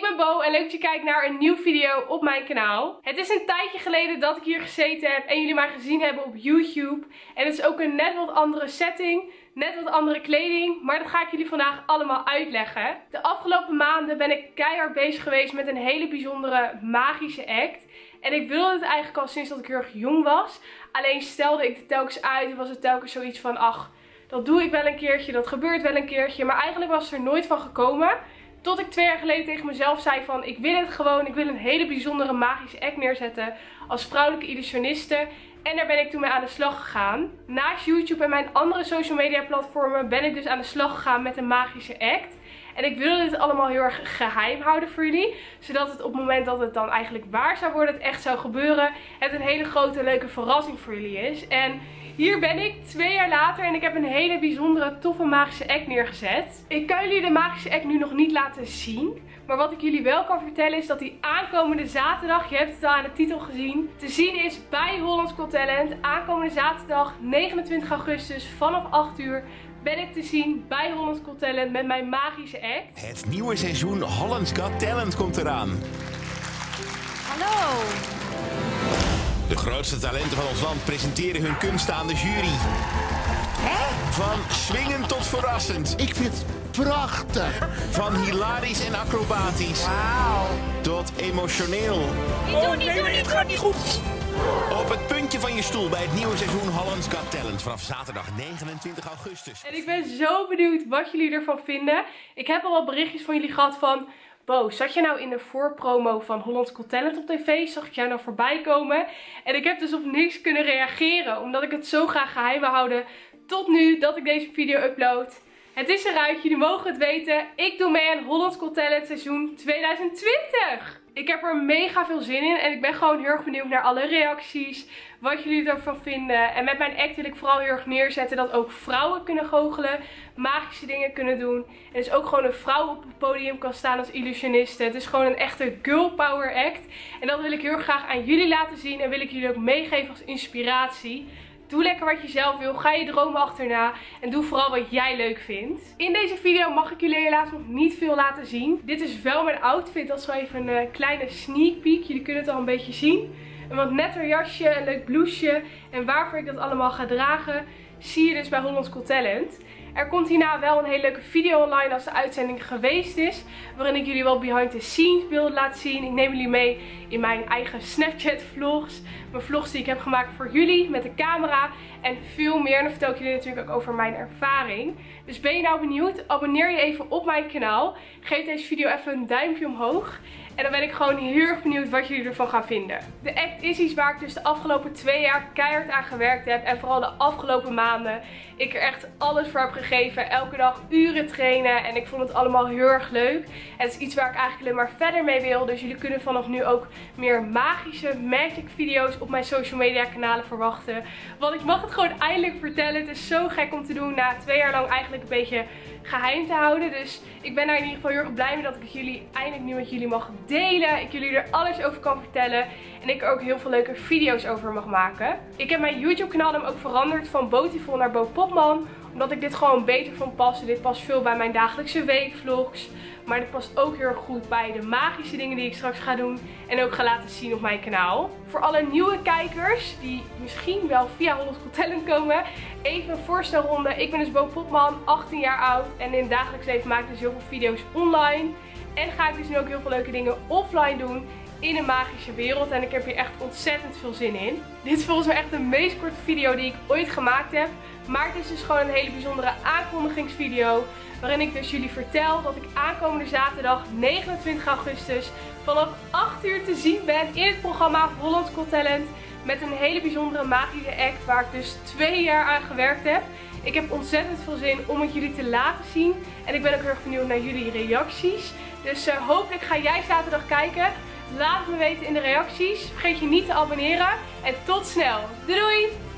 ik ben Bo en leuk dat je kijkt naar een nieuwe video op mijn kanaal. Het is een tijdje geleden dat ik hier gezeten heb en jullie mij gezien hebben op YouTube. En het is ook een net wat andere setting, net wat andere kleding, maar dat ga ik jullie vandaag allemaal uitleggen. De afgelopen maanden ben ik keihard bezig geweest met een hele bijzondere magische act. En ik wilde het eigenlijk al sinds dat ik heel erg jong was. Alleen stelde ik het telkens uit en was het telkens zoiets van, ach, dat doe ik wel een keertje, dat gebeurt wel een keertje. Maar eigenlijk was het er nooit van gekomen. Tot ik twee jaar geleden tegen mezelf zei van ik wil het gewoon. Ik wil een hele bijzondere magische act neerzetten als vrouwelijke illusioniste. En daar ben ik toen mee aan de slag gegaan. Naast YouTube en mijn andere social media platformen ben ik dus aan de slag gegaan met een magische act. En ik wilde dit allemaal heel erg geheim houden voor jullie. Zodat het op het moment dat het dan eigenlijk waar zou worden, het echt zou gebeuren. Het een hele grote leuke verrassing voor jullie is. En hier ben ik twee jaar later en ik heb een hele bijzondere toffe magische act neergezet. Ik kan jullie de magische act nu nog niet laten zien. Maar wat ik jullie wel kan vertellen is dat die aankomende zaterdag, je hebt het al aan de titel gezien, te zien is bij Hollands Got Talent. Aankomende zaterdag 29 augustus vanaf 8 uur ben ik te zien bij Hollands Got Talent met mijn magische act. Het nieuwe seizoen Hollands Got Talent komt eraan. Hallo. De grootste talenten van ons land presenteren hun kunsten aan de jury. Van swingend tot verrassend. Ik vind het prachtig. Van hilarisch en acrobatisch. Wauw. Tot emotioneel. Niet doen, niet doen, niet doen, niet goed. Op het puntje van je stoel bij het nieuwe seizoen Hollands Got Talent. Vanaf zaterdag 29 augustus. En ik ben zo benieuwd wat jullie ervan vinden. Ik heb al wat berichtjes van jullie gehad van... Bo, zat je nou in de voorpromo van Hollands Got Talent op tv? Zag ik jou nou voorbij komen? En ik heb dus op niks kunnen reageren. Omdat ik het zo graag geheim wil houden. Tot nu dat ik deze video upload. Het is eruit, jullie mogen het weten. Ik doe mee aan Hollands Got Talent seizoen 2020. Ik heb er mega veel zin in en ik ben gewoon heel erg benieuwd naar alle reacties. Wat jullie ervan vinden. En met mijn act wil ik vooral heel erg neerzetten dat ook vrouwen kunnen goochelen. Magische dingen kunnen doen. En dus ook gewoon een vrouw op het podium kan staan als illusioniste. Het is gewoon een echte girl power act. En dat wil ik heel graag aan jullie laten zien. En wil ik jullie ook meegeven als inspiratie. Doe lekker wat je zelf wil. Ga je dromen achterna. En doe vooral wat jij leuk vindt. In deze video mag ik jullie helaas nog niet veel laten zien. Dit is wel mijn outfit. Dat is wel even een uh, kleine sneak peek. Jullie kunnen het al een beetje zien. Een wat netter jasje, een leuk blouseje. En waarvoor ik dat allemaal ga dragen, zie je dus bij Hollands Got Talent. Er komt hierna wel een hele leuke video online als de uitzending geweest is. Waarin ik jullie wel behind the scenes beelden laat zien. Ik neem jullie mee in mijn eigen Snapchat vlogs. Mijn vlogs die ik heb gemaakt voor jullie met de camera. En veel meer. En dan vertel ik jullie natuurlijk ook over mijn ervaring. Dus ben je nou benieuwd? Abonneer je even op mijn kanaal. Geef deze video even een duimpje omhoog. En dan ben ik gewoon heel erg benieuwd wat jullie ervan gaan vinden. De act is iets waar ik dus de afgelopen twee jaar keihard aan gewerkt heb. En vooral de afgelopen maanden. Ik er echt alles voor heb gegeven. Elke dag uren trainen. En ik vond het allemaal heel erg leuk. En het is iets waar ik eigenlijk alleen maar verder mee wil. Dus jullie kunnen vanaf nu ook meer magische magic video's op mijn social media kanalen verwachten. Want ik mag het gewoon eindelijk vertellen. Het is zo gek om te doen na twee jaar lang eigenlijk een beetje geheim te houden. Dus ik ben daar in ieder geval heel erg blij mee dat ik jullie eindelijk nu met jullie mag delen. Ik jullie er alles over kan vertellen. En ik er ook heel veel leuke video's over mag maken. Ik heb mijn YouTube kanaal hem ook veranderd van Botiful naar Bo Popman. Omdat ik dit gewoon beter vond passen. Dit past veel bij mijn dagelijkse weekvlogs. Maar dit past ook heel erg goed bij de magische dingen die ik straks ga doen. En ook ga laten zien op mijn kanaal. Voor alle nieuwe kijkers die misschien wel via Holland Got Talent komen. Even een voorstelronde. Ik ben dus Bo Popman, 18 jaar oud. En in het dagelijks leven maak ik dus heel veel video's online. En ga ik dus nu ook heel veel leuke dingen offline doen in een magische wereld. En ik heb hier echt ontzettend veel zin in. Dit is volgens mij echt de meest korte video die ik ooit gemaakt heb. Maar het is dus gewoon een hele bijzondere aankondigingsvideo. Waarin ik dus jullie vertel dat ik aankomende zaterdag 29 augustus vanaf 8 uur te zien ben in het programma Holland Got Talent. Met een hele bijzondere magische act waar ik dus twee jaar aan gewerkt heb. Ik heb ontzettend veel zin om het jullie te laten zien. En ik ben ook heel erg benieuwd naar jullie reacties. Dus uh, hopelijk ga jij zaterdag kijken. Laat het me weten in de reacties. Vergeet je niet te abonneren. En tot snel. Doei doei!